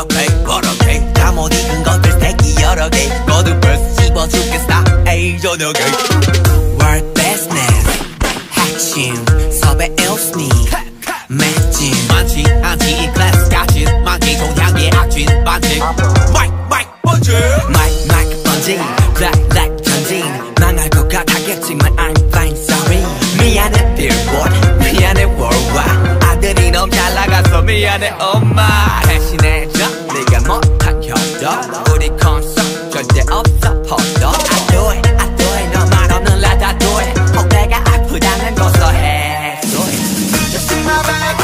여러 배 버럭해 잠못 익은 것들 새끼 여러 개 거듭 벌써 씹어 죽겠다 에이 저녁에 World business 핵심 섭외 일스니 맥진 많지 않지 이 클래스 가진 많기 동향의 악진 반칙 마이크 마이크 번지 마이크 마이크 번지 블랙 블랙 전진 망할 것 같았겠지만 I'm fine sorry 미안해 billboard 미안해 worldwide 아들이 너무 잘 나가서 미안해 엄마 대신해줘 네가 못한 협력 우리 콘서트 절대 없어 헛도 I do it I do it 너말 없는 라다 do it 혹 내가 아프다는 고소해 do it just see my bag,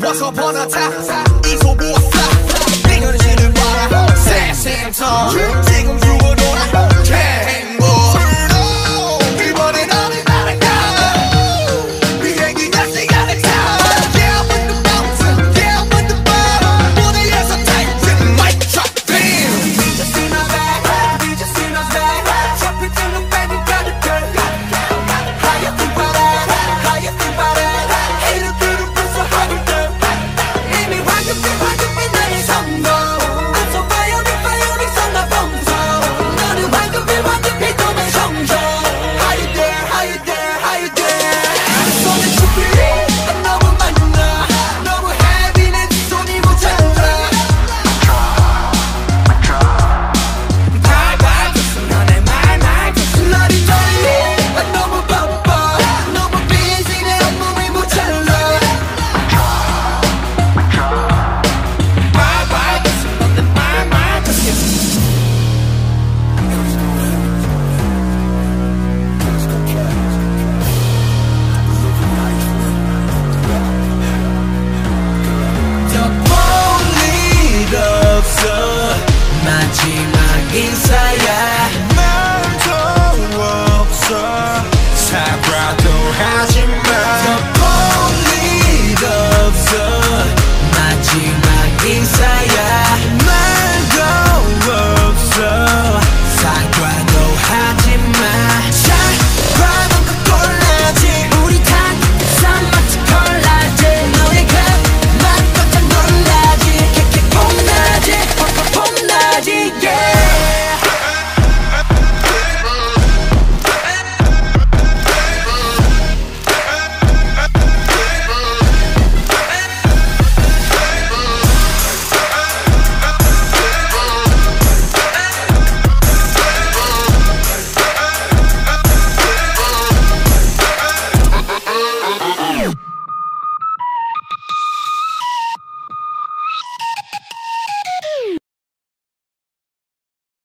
once upon a time, 一头不发，每个人心里挂，三心头。